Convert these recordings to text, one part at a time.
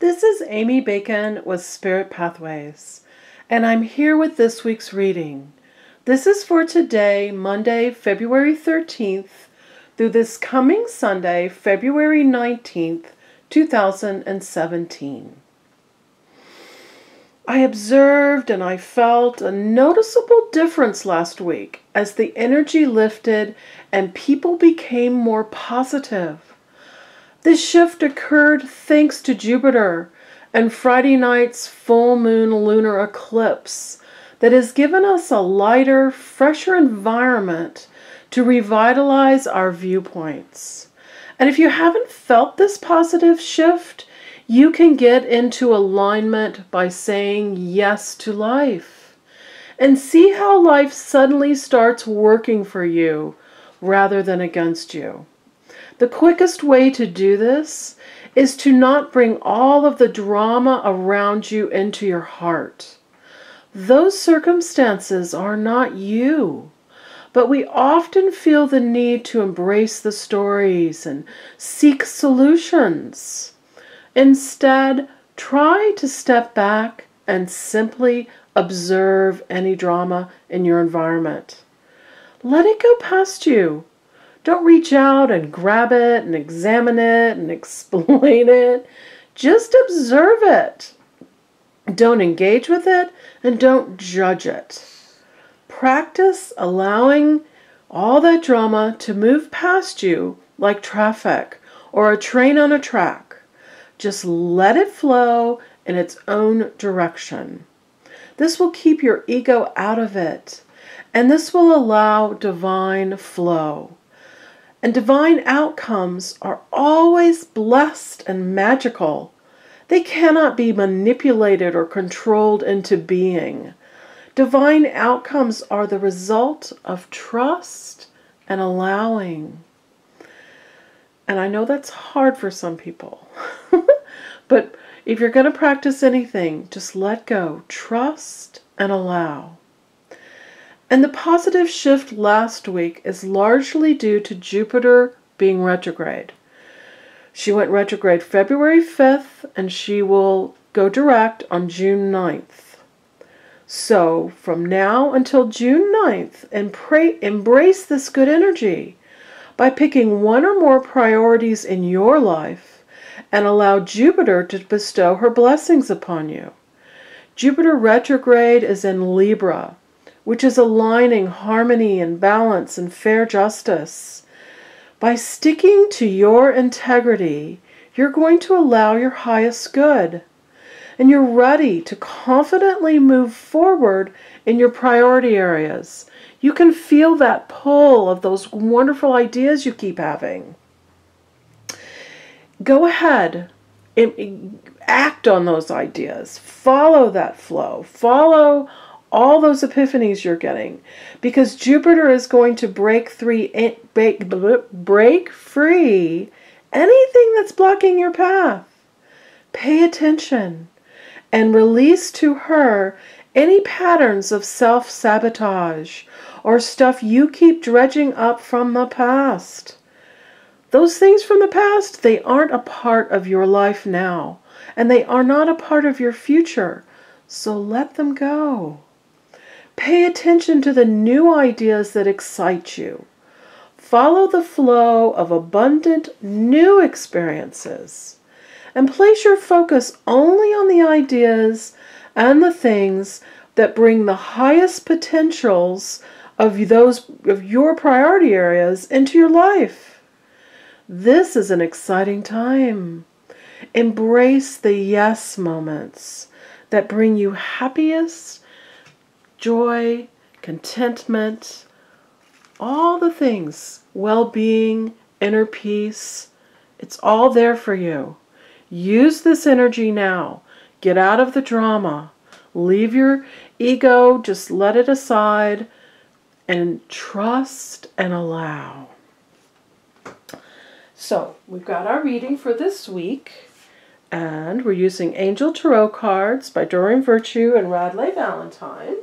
This is Amy Bacon with Spirit Pathways, and I'm here with this week's reading. This is for today, Monday, February 13th, through this coming Sunday, February 19th, 2017. I observed and I felt a noticeable difference last week as the energy lifted and people became more positive. This shift occurred thanks to Jupiter and Friday night's full moon lunar eclipse that has given us a lighter, fresher environment to revitalize our viewpoints. And if you haven't felt this positive shift, you can get into alignment by saying yes to life and see how life suddenly starts working for you rather than against you. The quickest way to do this is to not bring all of the drama around you into your heart. Those circumstances are not you, but we often feel the need to embrace the stories and seek solutions. Instead, try to step back and simply observe any drama in your environment. Let it go past you don't reach out and grab it and examine it and explain it. Just observe it. Don't engage with it and don't judge it. Practice allowing all that drama to move past you like traffic or a train on a track. Just let it flow in its own direction. This will keep your ego out of it, and this will allow divine flow. And divine outcomes are always blessed and magical. They cannot be manipulated or controlled into being. Divine outcomes are the result of trust and allowing. And I know that's hard for some people. but if you're going to practice anything, just let go, trust, and allow. And the positive shift last week is largely due to Jupiter being retrograde. She went retrograde February 5th and she will go direct on June 9th. So, from now until June 9th, and embrace this good energy by picking one or more priorities in your life and allow Jupiter to bestow her blessings upon you. Jupiter retrograde is in Libra, which is aligning harmony and balance and fair justice. By sticking to your integrity, you're going to allow your highest good. And you're ready to confidently move forward in your priority areas. You can feel that pull of those wonderful ideas you keep having. Go ahead, and act on those ideas, follow that flow, follow all those epiphanies you're getting because Jupiter is going to break three eh, break, break free anything that's blocking your path. Pay attention and release to her any patterns of self-sabotage or stuff you keep dredging up from the past. Those things from the past, they aren't a part of your life now, and they are not a part of your future. So let them go. Pay attention to the new ideas that excite you. Follow the flow of abundant new experiences. And place your focus only on the ideas and the things that bring the highest potentials of those of your priority areas into your life. This is an exciting time. Embrace the yes moments that bring you happiest joy, contentment, all the things, well being, inner peace. It's all there for you. Use this energy now. Get out of the drama. Leave your ego, just let it aside, and trust and allow. So, we've got our reading for this week, and we're using Angel Tarot cards by Doreen Virtue and Radleigh Valentine.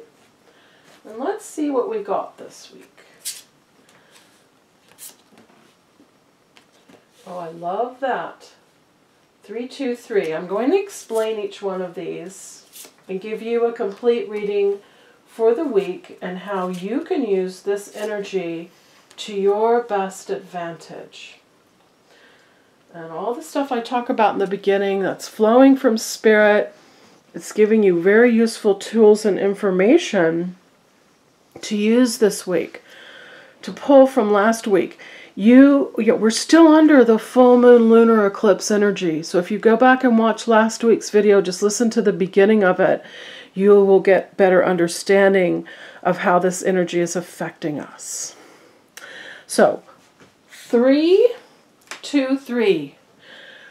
And let's see what we got this week. Oh, I love that. Three, two, three. I'm going to explain each one of these and give you a complete reading for the week and how you can use this energy to your best advantage. And all the stuff I talk about in the beginning that's flowing from spirit, it's giving you very useful tools and information to use this week, to pull from last week. You, you we're still under the full moon lunar eclipse energy. So if you go back and watch last week's video, just listen to the beginning of it, you will get better understanding of how this energy is affecting us. So, three, two, three.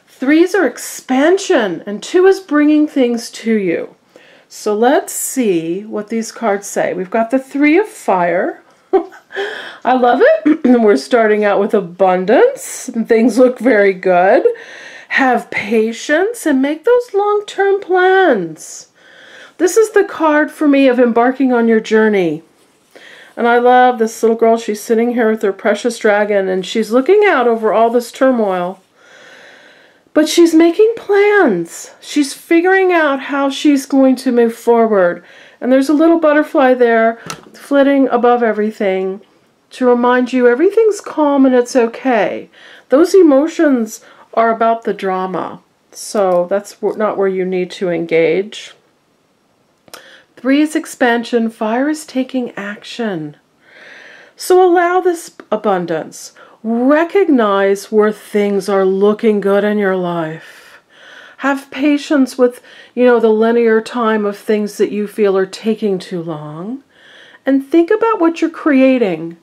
Threes are expansion, and two is bringing things to you. So let's see what these cards say. We've got the Three of Fire. I love it. We're starting out with abundance, and things look very good. Have patience and make those long term plans. This is the card for me of embarking on your journey. And I love this little girl. She's sitting here with her precious dragon, and she's looking out over all this turmoil. But she's making plans. She's figuring out how she's going to move forward. And there's a little butterfly there flitting above everything to remind you everything's calm and it's okay. Those emotions are about the drama. So that's not where you need to engage. Three is expansion. Fire is taking action. So allow this abundance. Recognize where things are looking good in your life. Have patience with, you know, the linear time of things that you feel are taking too long. And think about what you're creating,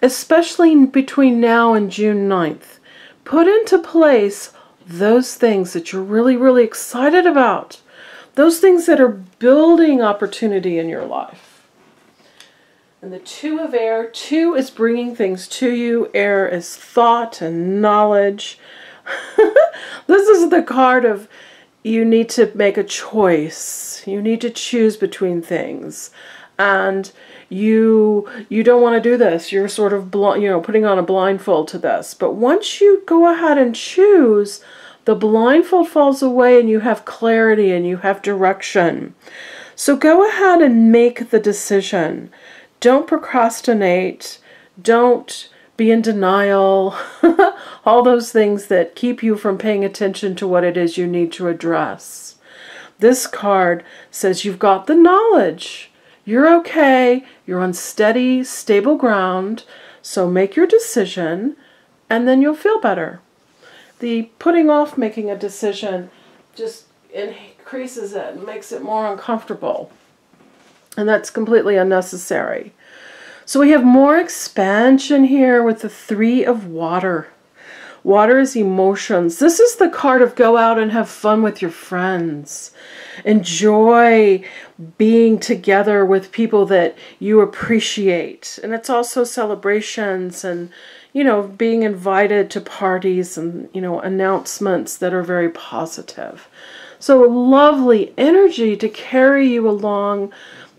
especially between now and June 9th. Put into place those things that you're really, really excited about. Those things that are building opportunity in your life. And the two of air, two is bringing things to you. Air is thought and knowledge. this is the card of you need to make a choice. You need to choose between things. And you you don't want to do this. You're sort of you know putting on a blindfold to this. But once you go ahead and choose, the blindfold falls away and you have clarity and you have direction. So go ahead and make the decision. Don't procrastinate. Don't be in denial. All those things that keep you from paying attention to what it is you need to address. This card says you've got the knowledge. You're okay. You're on steady, stable ground. So make your decision and then you'll feel better. The putting off making a decision just increases it and makes it more uncomfortable. And that's completely unnecessary. So we have more expansion here with the three of water. Water is emotions. This is the card of go out and have fun with your friends. Enjoy being together with people that you appreciate. And it's also celebrations and, you know, being invited to parties and, you know, announcements that are very positive. So lovely energy to carry you along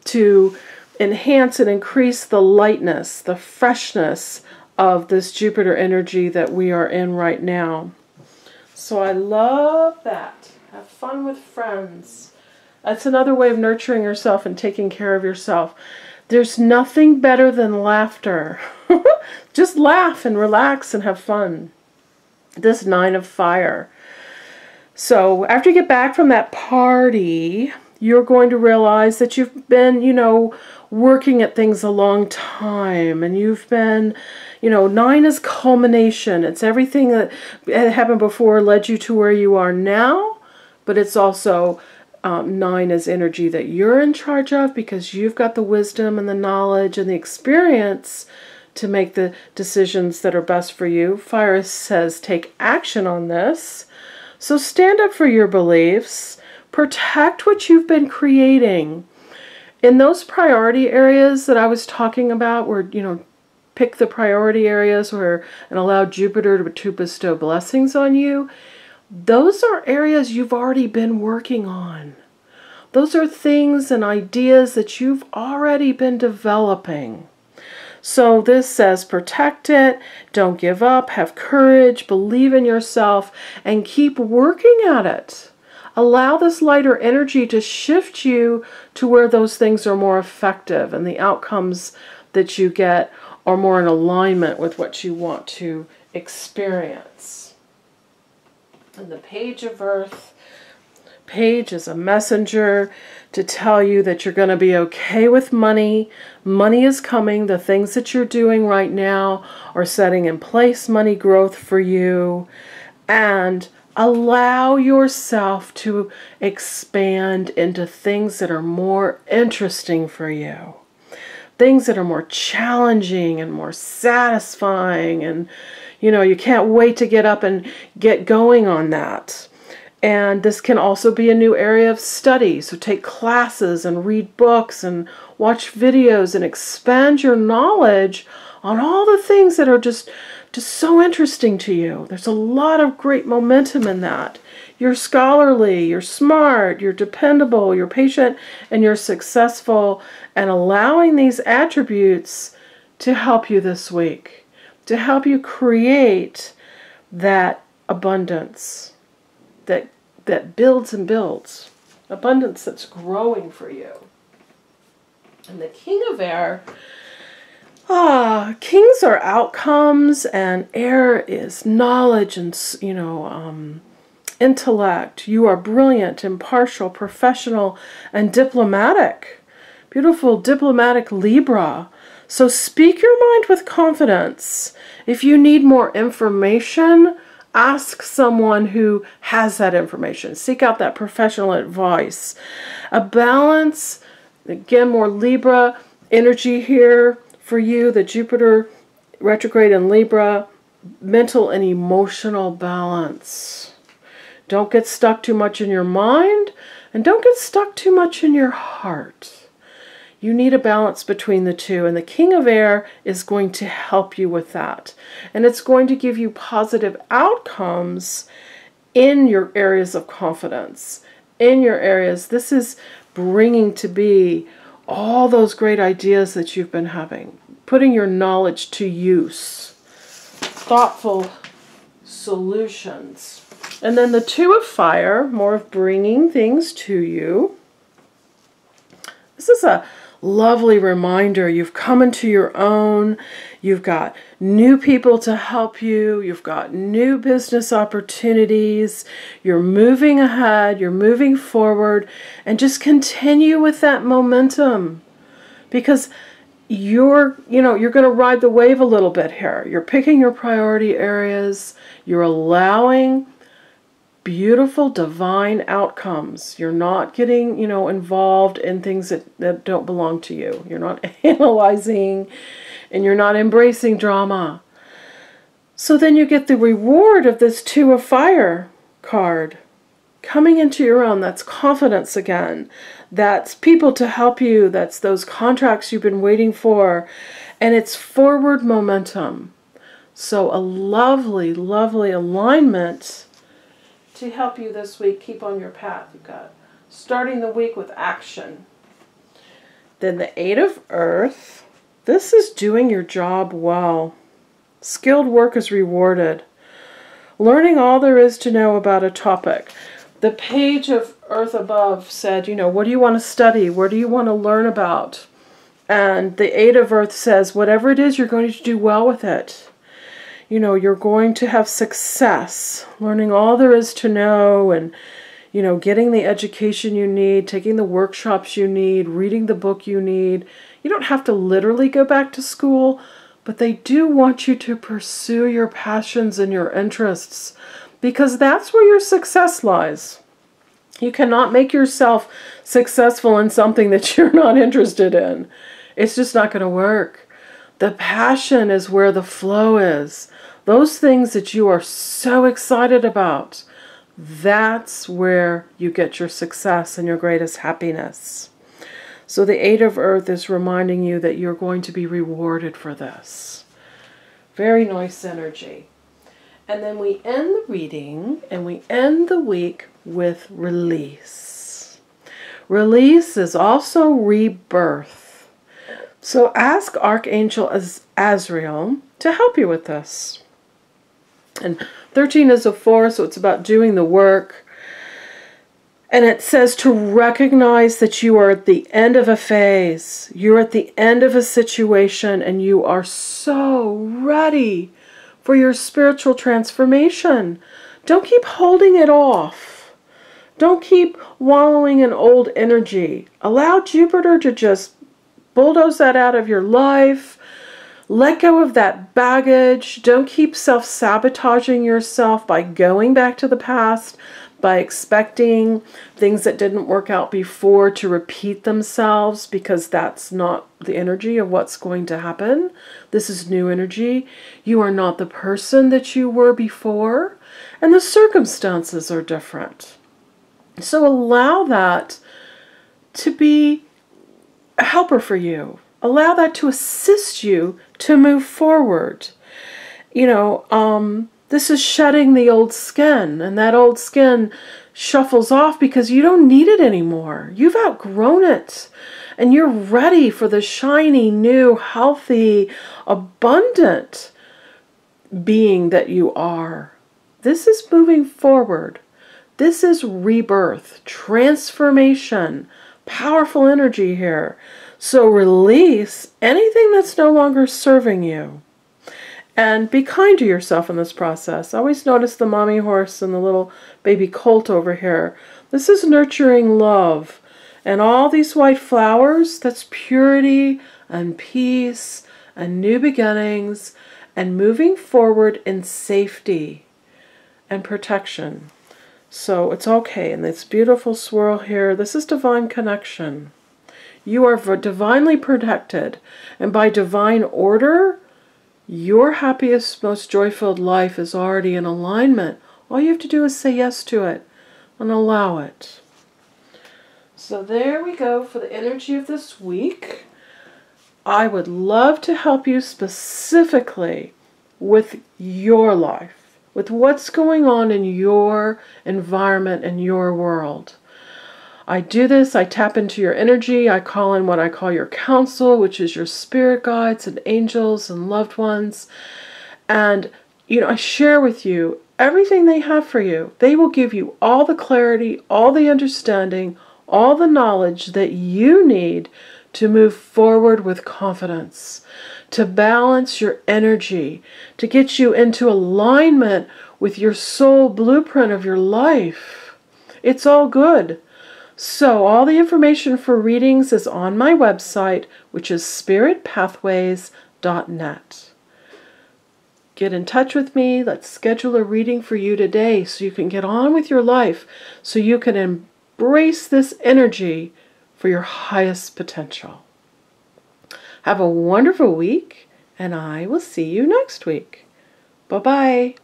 to enhance and increase the lightness, the freshness of this Jupiter energy that we are in right now. So I love that. Have fun with friends. That's another way of nurturing yourself and taking care of yourself. There's nothing better than laughter. Just laugh and relax and have fun. This Nine of Fire. So after you get back from that party, you're going to realize that you've been, you know, working at things a long time and you've been, you know, nine is culmination. It's everything that happened before led you to where you are now, but it's also um, nine is energy that you're in charge of because you've got the wisdom and the knowledge and the experience to make the decisions that are best for you. Fire says take action on this. So stand up for your beliefs Protect what you've been creating. In those priority areas that I was talking about, where, you know, pick the priority areas where and allow Jupiter to, to bestow blessings on you, those are areas you've already been working on. Those are things and ideas that you've already been developing. So this says protect it, don't give up, have courage, believe in yourself, and keep working at it. Allow this lighter energy to shift you to where those things are more effective and the outcomes that you get are more in alignment with what you want to experience. And the page of earth page is a messenger to tell you that you're going to be okay with money. Money is coming. The things that you're doing right now are setting in place money growth for you. And allow yourself to expand into things that are more interesting for you. Things that are more challenging and more satisfying. And, you know, you can't wait to get up and get going on that. And this can also be a new area of study. So take classes and read books and watch videos and expand your knowledge on all the things that are just just so interesting to you. There's a lot of great momentum in that. You're scholarly, you're smart, you're dependable, you're patient, and you're successful and allowing these attributes to help you this week, to help you create that abundance that that builds and builds, abundance that's growing for you. And the King of Air, ah, kings are outcomes, and air is knowledge and, you know, um, intellect. You are brilliant, impartial, professional, and diplomatic. Beautiful diplomatic Libra. So speak your mind with confidence. If you need more information, ask someone who has that information. Seek out that professional advice. A balance, again, more Libra energy here for you, the Jupiter retrograde in Libra, mental and emotional balance. Don't get stuck too much in your mind and don't get stuck too much in your heart. You need a balance between the two, and the King of Air is going to help you with that. And it's going to give you positive outcomes in your areas of confidence, in your areas. This is bringing to be all those great ideas that you've been having, putting your knowledge to use, thoughtful solutions. And then the Two of Fire, more of bringing things to you. This is a lovely reminder. You've come into your own. You've got new people to help you. You've got new business opportunities. You're moving ahead. You're moving forward. And just continue with that momentum because you're, you know, you're going to ride the wave a little bit here. You're picking your priority areas. You're allowing beautiful divine outcomes. You're not getting, you know, involved in things that, that don't belong to you. You're not analyzing and you're not embracing drama. So then you get the reward of this two of fire card coming into your own. That's confidence again. That's people to help you. That's those contracts you've been waiting for. And it's forward momentum. So a lovely, lovely alignment to help you this week keep on your path. You've got starting the week with action. Then the Eight of Earth. This is doing your job well. Skilled work is rewarded. Learning all there is to know about a topic. The page of Earth above said, you know, what do you want to study? What do you want to learn about? And the Eight of Earth says, whatever it is, you're going to do well with it you know, you're going to have success learning all there is to know and, you know, getting the education you need, taking the workshops you need, reading the book you need. You don't have to literally go back to school, but they do want you to pursue your passions and your interests because that's where your success lies. You cannot make yourself successful in something that you're not interested in. It's just not going to work. The passion is where the flow is. Those things that you are so excited about, that's where you get your success and your greatest happiness. So the Eight of Earth is reminding you that you're going to be rewarded for this. Very nice energy. And then we end the reading and we end the week with release. Release is also rebirth. So ask Archangel Azrael to help you with this. And 13 is a 4, so it's about doing the work. And it says to recognize that you are at the end of a phase. You're at the end of a situation and you are so ready for your spiritual transformation. Don't keep holding it off. Don't keep wallowing in old energy. Allow Jupiter to just bulldoze that out of your life. Let go of that baggage. Don't keep self sabotaging yourself by going back to the past, by expecting things that didn't work out before to repeat themselves because that's not the energy of what's going to happen. This is new energy. You are not the person that you were before, and the circumstances are different. So allow that to be helper for you. Allow that to assist you to move forward. You know, um, this is shedding the old skin, and that old skin shuffles off because you don't need it anymore. You've outgrown it, and you're ready for the shiny, new, healthy, abundant being that you are. This is moving forward. This is rebirth, transformation, powerful energy here. So release anything that's no longer serving you. And be kind to yourself in this process. Always notice the mommy horse and the little baby colt over here. This is nurturing love. And all these white flowers, that's purity and peace and new beginnings and moving forward in safety and protection. So it's okay. And this beautiful swirl here, this is divine connection. You are divinely protected. And by divine order, your happiest, most joy filled life is already in alignment. All you have to do is say yes to it and allow it. So there we go for the energy of this week. I would love to help you specifically with your life, with what's going on in your environment and your world. I do this, I tap into your energy, I call in what I call your counsel, which is your spirit guides and angels and loved ones. And, you know, I share with you everything they have for you. They will give you all the clarity, all the understanding, all the knowledge that you need to move forward with confidence, to balance your energy, to get you into alignment with your soul blueprint of your life. It's all good. So, all the information for readings is on my website, which is spiritpathways.net. Get in touch with me. Let's schedule a reading for you today so you can get on with your life, so you can embrace this energy for your highest potential. Have a wonderful week, and I will see you next week. Bye bye.